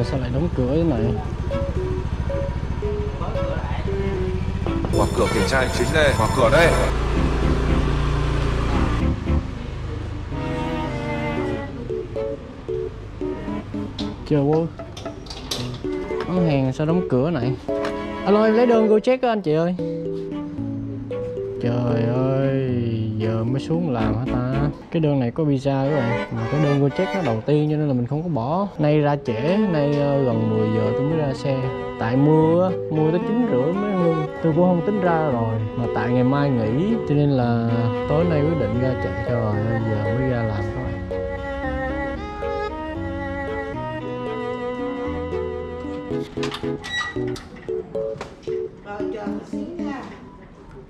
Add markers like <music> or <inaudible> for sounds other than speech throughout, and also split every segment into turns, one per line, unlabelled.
rồi sao lại đóng cửa thế này?
Mở cửa kiểm tra hành chính đây, mở cửa đây.
chờ quá. Bán hàng sao đóng cửa này? Alo em lấy đơn Gojek á anh chị ơi. Trời ơi giờ mới xuống làm hả ta? Cái đơn này có visa các bạn. Mà cái đơn Gojek nó đầu tiên cho nên là mình không có bỏ. Nay ra trễ nay ờ, gần 10 giờ tôi mới ra xe. Tại mưa mưa tới chín rưỡi mới ngưng tôi cũng không tính ra rồi mà tại ngày mai nghỉ cho nên là tối nay quyết định ra chạy cho rồi giờ mới ra làm các bạn.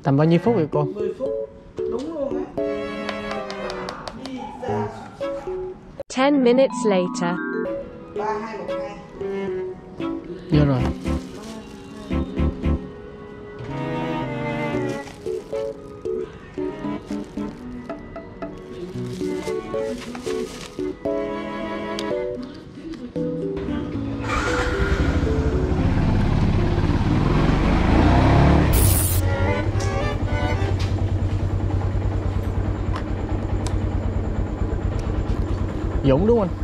Tầm bao nhiêu phút vậy cô?
10 phút. Đúng luôn
10 minutes later.
3, 2, 1, 2
Dạ rồi Dũng đúng không anh?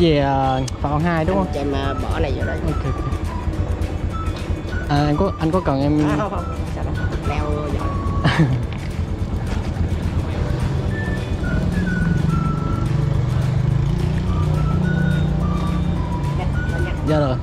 Về à, phòng 2 đúng không?
Cho em à, bỏ này vô đây
ok. À, anh có anh có cần em
À, không không
dạ rồi.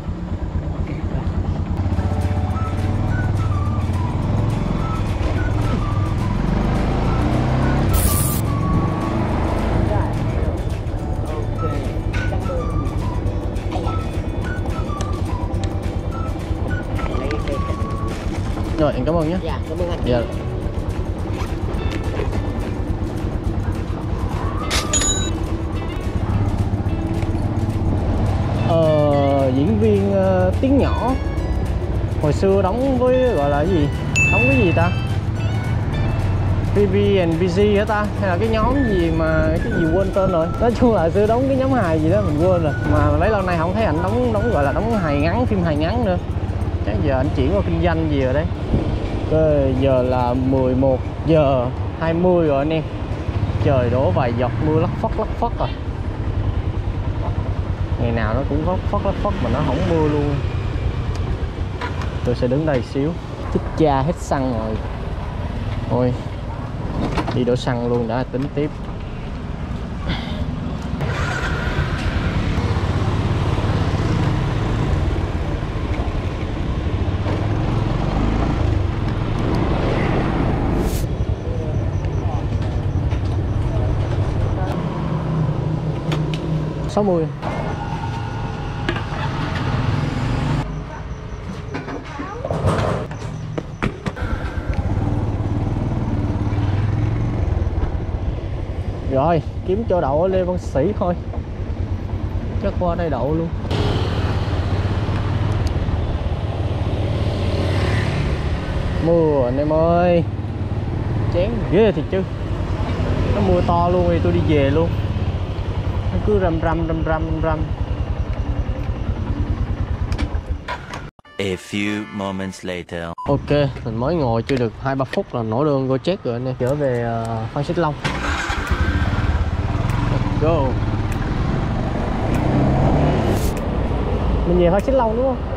Rồi em cảm ơn nhé.
Dạ, cảm ơn anh
Dạ. Tiếng nhỏ. Hồi xưa đóng với, gọi là cái gì? Đóng cái gì ta? Pbnbc hả ta? Hay là cái nhóm gì mà cái gì quên tên rồi? Nói chung là xưa đóng cái nhóm hài gì đó mình quên rồi. Mà mấy lâu nay không thấy ảnh đóng đóng, gọi là đóng hài ngắn, phim hài ngắn nữa. Chắc giờ anh chuyển qua kinh doanh gì rồi đấy. Bây giờ là 11 giờ 20 rồi anh em. Trời đổ vài giọt mưa lắc phất lắc phất rồi. Ngày nào nó cũng lắc phất lắc phất mà nó không mưa luôn. Tôi sẽ đứng đây xíu. Thích cha hết xăng rồi. Thôi Đi đổ xăng luôn đã tính tiếp. Sáu mươi rồi kiếm chỗ đậu ở lê văn sĩ thôi. Chắc qua đây đậu luôn. Mưa anh em ơi. Chén ghê thiệt chứ. Nó mưa to luôn thì tôi đi về luôn. Nó cứ rầm rầm rầm rầm rầm
A few moments later.
ok mình mới ngồi chưa được hai ba phút là nổ đơn Gojek rồi anh em. Trở về uh, Phan Xích Long go. Mình về hơi Xích Long đúng không?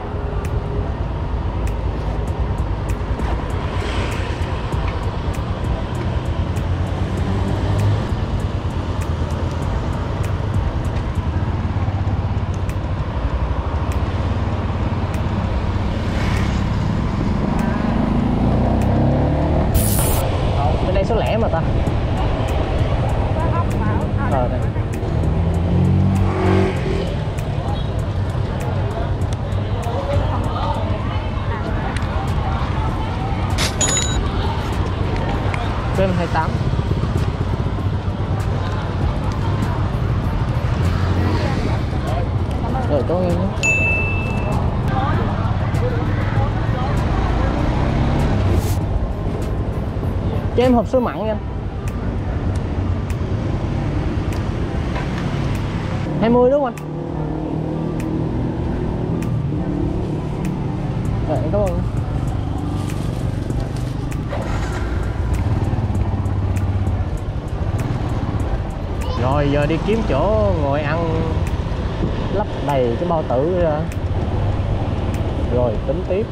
Cho em hộp sữa mặn nha 20 đúng không anh? Rồi cảm ơn. Rồi, giờ đi kiếm chỗ ngồi ăn lắp đầy cái bao tử ra. Rồi, tính tiếp.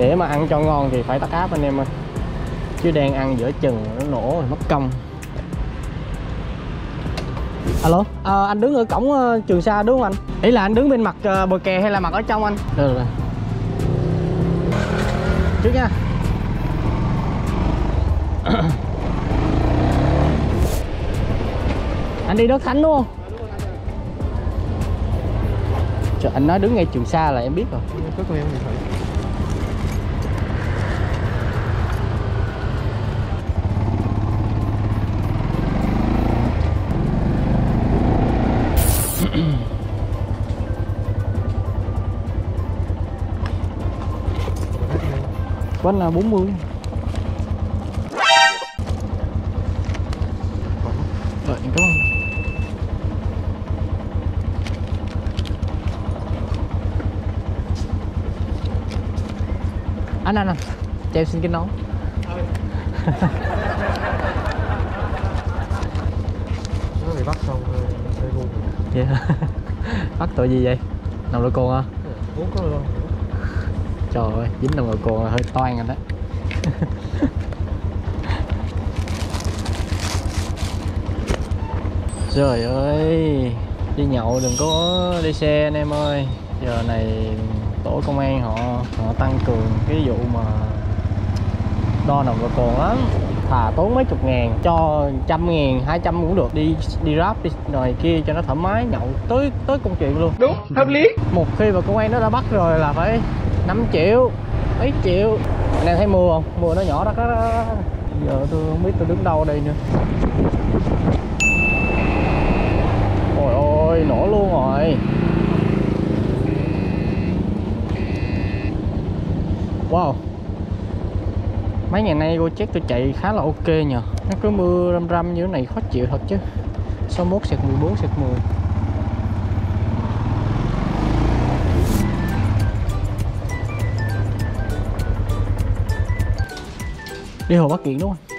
Để mà ăn cho ngon thì phải tắt áp anh em ơi. Chứ đang ăn giữa chừng nó nổ rồi mất công. Alo, à, anh đứng ở cổng ờ, Trường Sa đúng không anh? Ý là anh đứng bên mặt ờ, bờ kè hay là mặt ở trong anh? Được rồi. Trước nha. <coughs> Anh đi đất Thánh đúng không? Trời, anh nói đứng ngay Trường Sa là em biết rồi
con
là 40 Rồi, em cảm ơn Anh anh anh Cho em xin cái nón
Nó bị bắt xong rồi ngu.
Dạ <laughs> Bắt tội gì vậy? Nồng độ cồn à?
Uống có luôn.
Trời ơi, dính nồng độ cồn là hơi toan anh đó. <laughs> Trời ơi Đi nhậu đừng có đi xe anh em ơi. Giờ này tổ công an họ họ tăng cường cái vụ mà đo nồng độ cồn lắm. Thà tốn mấy chục ngàn cho trăm ngàn hai trăm cũng được. Đi đi ráp đi rồi kia cho nó thoải mái nhậu tới tới công chuyện luôn.
Đúng, hợp lý.
một khi mà công an nó đã bắt rồi là phải 5 triệu mấy triệu. Anh em thấy mưa không? Mưa nó nhỏ đó, đó, đó. giờ tôi không biết tôi đứng đâu đây nữa. Ôi ôi nổ luôn rồi. Wow. Mấy ngày nay Gojek tôi chạy khá là ok nhờ. Nó cứ mưa râm râm như thế này khó chịu thật chứ. 61 sẹt 14 sẹt 10 đi hồ Bắc kiện đúng không?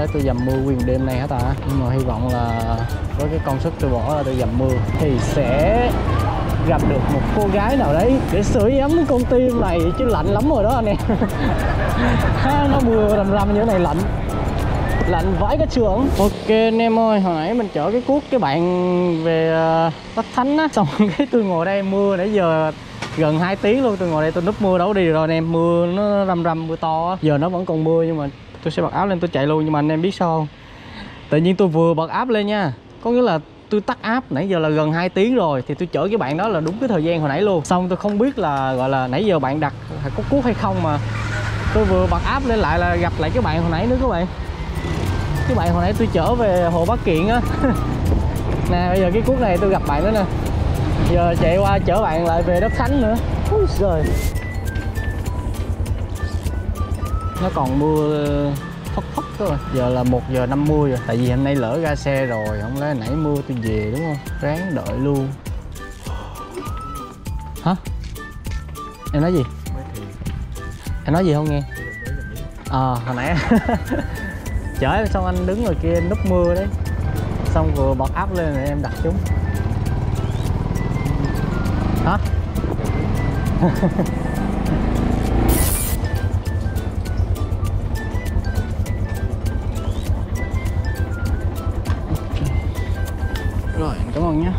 Lẽ tôi dầm mưa nguyên đêm này hả ta? Nhưng mà hy vọng là với cái công sức tôi bỏ là tôi dầm mưa thì sẽ gặp được một cô gái nào đấy để sưởi ấm con tim này chứ lạnh lắm rồi đó anh em. <laughs> Ha, nó mưa rầm rầm như thế này lạnh. Lạnh vãi cái trường. Ok anh em ơi hồi nãy mình chở cái cuốc cái bạn về ờ, uh, Tất Thánh á. <laughs> Xong cái tôi ngồi đây mưa nãy giờ gần 2 tiếng luôn tôi ngồi đây tôi núp mưa đâu đi rồi anh em. Mưa nó rầm rầm mưa to giờ nó vẫn còn mưa nhưng mà tôi sẽ bật áp lên, tôi chạy luôn, nhưng mà anh em biết sao không? Tự nhiên tôi vừa bật áp lên nha. Có nghĩa là tôi tắt áp, nãy giờ là gần 2 tiếng rồi, thì tôi chở cái bạn đó là đúng cái thời gian hồi nãy luôn. Xong tôi không biết là, gọi là, nãy giờ bạn đặt có cuốc hay không mà tôi vừa bật áp lên lại là gặp lại cái bạn hồi nãy nữa các bạn. Cái bạn hồi nãy tôi chở về hồ Bắc Kiện á. <laughs> Nè, bây giờ cái cuốc này tôi gặp bạn nữa nè. Giờ chạy qua chở bạn lại về đất khánh nữa. Úi giời nó còn mưa phất phất cơ. Rồi giờ là 1 giờ 50 rồi. Tại vì hôm nay lỡ ra xe rồi, không lẽ nãy mưa tôi về đúng không? Ráng đợi luôn. Hả? Em nói gì? Em nói gì không nghe? Ờ hồi nãy <laughs> chở em xong anh đứng ngoài kia núp mưa đấy. Xong vừa bật áp lên rồi em đặt chúng. Hả? <laughs> cảm ơn nhé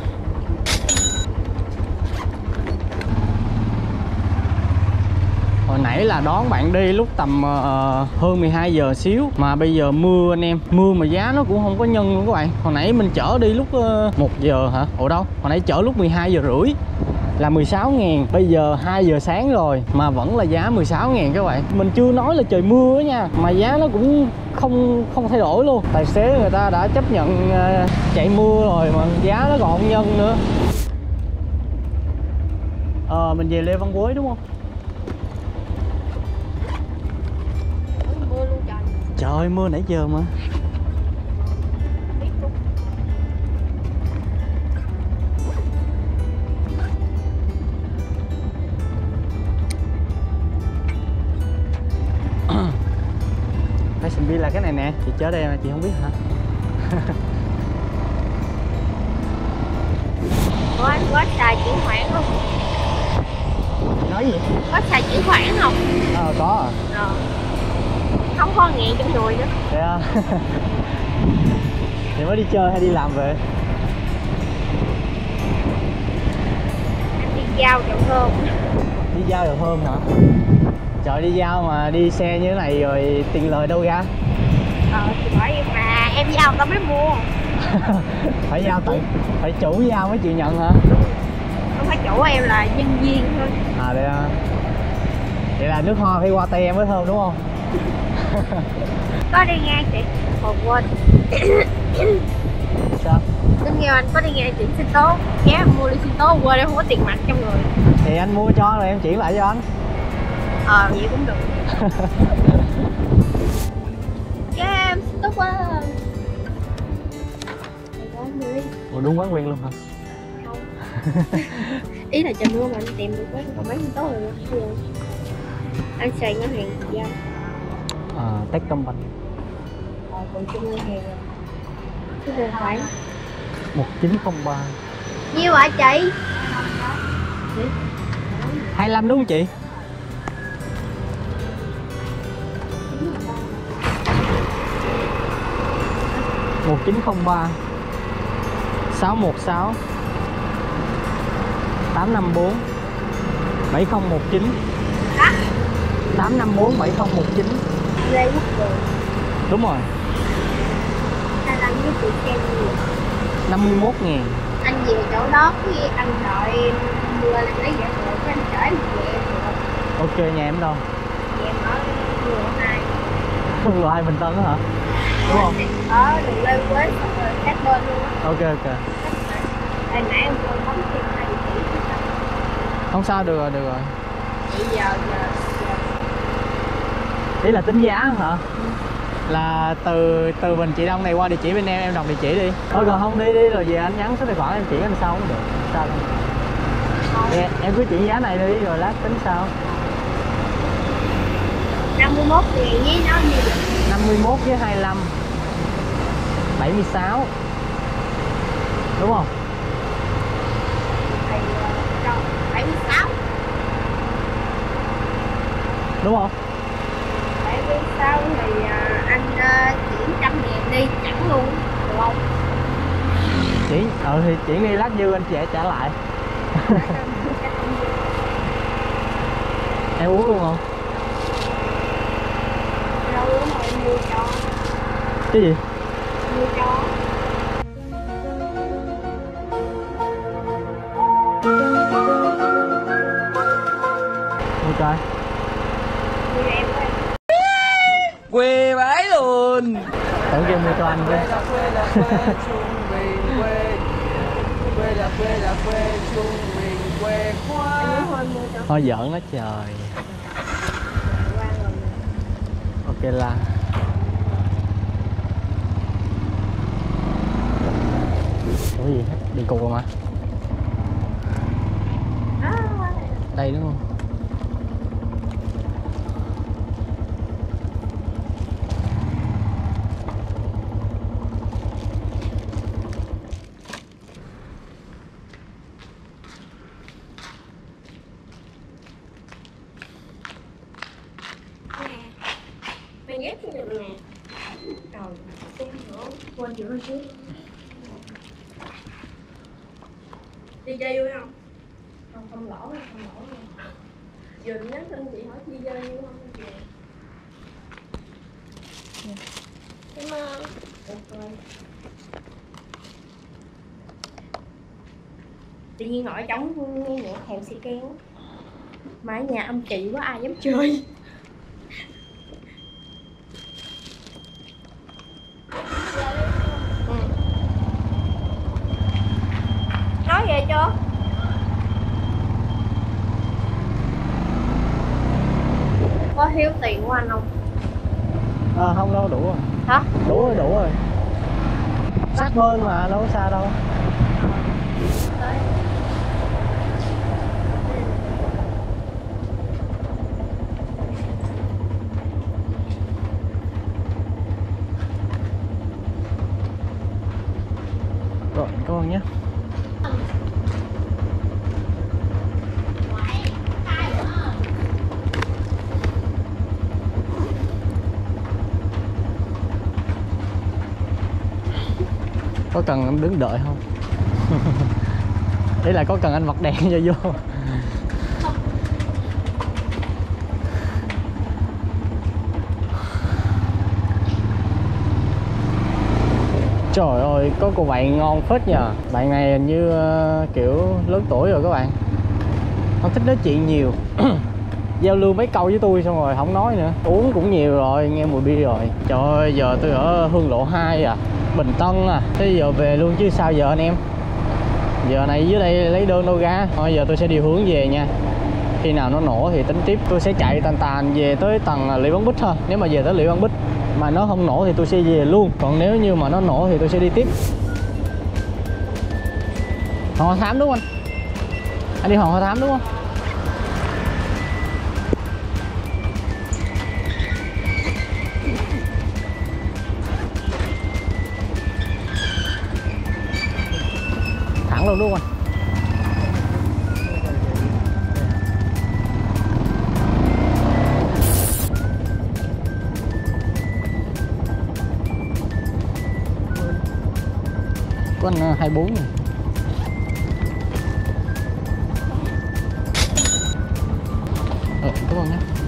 Hồi nãy là đón bạn đi lúc tầm uh, hơn 12 giờ xíu Mà bây giờ mưa anh em Mưa mà giá nó cũng không có nhân luôn các bạn Hồi nãy mình chở đi lúc ờ, uh, 1 giờ hả? Ủa đâu? Hồi nãy chở lúc 12 giờ rưỡi là 16 ngàn. Bây giờ 2 giờ sáng rồi Mà vẫn là giá 16 ngàn các bạn. Mình chưa nói là trời mưa nha Mà giá nó cũng không không thay đổi luôn. Tài xế người ta đã chấp nhận ờ, chạy mưa rồi Mà giá nó còn không nhân nữa. Ờ mình về Lê Văn Quế đúng không?
mưa luôn trời.
Mưa nãy giờ mà cái này nè Chị đây mà chị không biết hả?
Ủa anh có xài chuyển khoản không?
Nói gì?
Có xài chuyển khoản không?
Ờ có à
Ờ Không có ngàn trong đùi nữa
Thế à Chị mới đi chơi hay đi làm về?
Anh đi giao chậm hơn
Đi giao được hơn hả? Trời đi giao mà đi xe như thế này rồi tiền lời đâu ra?
Ờ thì bởi vì mà em giao tao mới mua. <laughs>
Phải giao tự phải chủ giao mới chịu nhận hả?
Không phải chủ em là nhân viên thôi.
À đây à. Vậy là nước hoa phải qua tay em mới thơm đúng không?
Có đi ngang chị. Còn quên. <coughs>
Sao?
Tính nghe anh có đi ngang chuyển sinh tố. Ghé em mua ly sinh tố quên em không có tiền mặt trong người.
Thì anh mua cho rồi em chuyển lại cho anh.
Ờ vậy cũng được <laughs> quá anh đi
Ủa đúng quán quen luôn hả?
không. <laughs> Ý là trời mưa mà anh tìm được mấy còn mấy tốt rồi giờ anh xài ngân hàng gì không
À, Techcombank
ờ còn chung ngân hàng rồi. Cái tiền khoản
1903
nhiêu hả chị?
25 đúng không chị? 1903 616 854 7019 854 7019
Lê Quốc Cường
Đúng rồi.
Sao anh với chị xem gì
51 ngàn.
Anh về chỗ đó khi anh đợi em vừa là lấy giả bộ cho anh chở em về
Ok nhà em đâu?
Nhà em ở quận 2
Quận 2 Bình Tân hả? Đúng không?
Ở đường Lê Quế xong rồi sát bên luôn á.
Ok ok.
Hồi nãy em còn bấm thêm hai chỉ sao?
không? Sao được rồi được rồi.
Chị giờ giờ
ý là tính giá hả? Là từ từ bình chị đông này qua địa chỉ bên em em đọc địa chỉ đi. Thôi còn không đi đi rồi về anh nhắn số tài khoản em chuyển anh sau cũng được. Sao đâu. Nè, em cứ chuyển giá này đi rồi lát tính sau
51 tiền với nó vậy
51 với 25 76 đúng không?
Thì ờ, rồi 76
đúng không?
76 thì ờ, anh ờ, chuyển trăm ngàn đi chẳng luôn được không?
Chuyển ờ thì chuyển đi lát dư anh sẽ trả lại. <laughs> Em uống luôn không? Cái gì
mua cho em với
quê bái luôn.
Tưởng kêu mua cho anh
quê là quê <laughs> trung bình quê quê là quê là quê trung bình quê khoa.
Anh muốn thôi
giỡn nó trời. Ok là ủa gì? Hết đi cục rồi mà. Đây đúng không
Mày ghép cái được nè Rồi, xem nữa Quên chữ hồi trước Đi chơi vui không? Không, không lỗ đâu, không lỗ đâu Giờ nhắn tin chị hỏi đi chơi vui không? Chị Cảm ơn Tự nhiên hỏi trống, nghe nhạc thèm xì kéo Mà ở nhà âm chị quá, ai dám chơi Ừ. Nói về chưa? Có thiếu tiền của anh không?
à, không đâu đủ rồi
Hả?
đủ rồi đủ rồi hơn mà đâu có xa đâu rồi cảm ơn nhé có cần em đứng đợi không? <laughs> Ý là có cần anh bật đèn cho vô. Trời ơi, có cô bạn ngon phết nhờ. Bạn này hình như ờ, kiểu lớn tuổi rồi các bạn. Không thích nói chuyện nhiều. <clears throat> Giao lưu mấy câu với tôi xong rồi không nói nữa. Uống cũng nhiều rồi, nghe mùi bia rồi. Trời ơi, giờ tôi ở Hương Lộ 2 à. Bình Tân à. Thế giờ về luôn chứ sao giờ anh em? Giờ này dưới đây lấy đơn đâu ra? Thôi giờ tôi sẽ điều hướng về nha. Khi nào nó nổ thì tính tiếp, tôi sẽ chạy tàn tàn về tới tầng à, Lý Văn Bích thôi. Nếu mà về tới Lý Văn Bích mà nó không nổ thì tôi sẽ về luôn. Còn nếu như mà nó nổ thì tôi sẽ đi tiếp. Hòn Thám đúng không anh? Anh đi Hòn Thám đúng không? Thẳng luôn đúng không anh? của anh ờ, 24 này. Ờ, cảm ơn nhé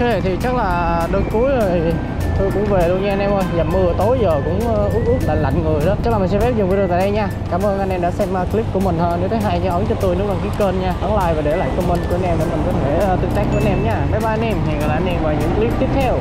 Ok thì chắc là đơn cuối rồi. Tôi cũng về luôn nha anh em ơi. Dầm mưa tối giờ cũng ờ, ướt ướt, lạnh lạnh người đó. Chắc là mình sẽ phép dừng video tại đây nha. Cảm ơn anh em đã xem ờ, clip của mình hơn. Nếu thấy hay nhớ ấn cho tôi nút đăng ký kênh nha. Ấn like và để lại comment của anh em để mình có thể ờ, tương tác với anh em nha. Bye bye anh em. Hẹn gặp lại anh em vào những clip tiếp theo.